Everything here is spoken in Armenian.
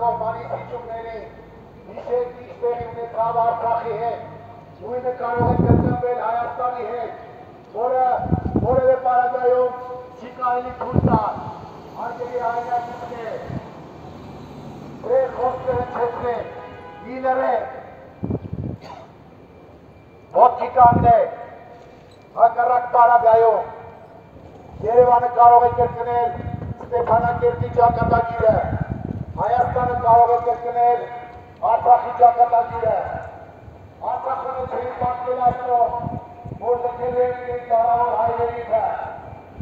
կողմանի սիճումների հիշեք ինչպես ունեցավ Արցախի հետ, նույնը կարող է կրկնվել Հայաստանի հետ, որը որևէ պարագայում չի կարելի թույլ տալ։ Հարգելի հայրենիքներ, դե խոսքերը չեցնեք, իներեք, ոտքի կանգնեք, հակառակ պարագայում Երևանը կարող է կրկնել Ստեփանակերտի ճակատագիրը, Հայաստանը կարող է կրկնել Արցախի ճակատագիրը, Արցախը չէի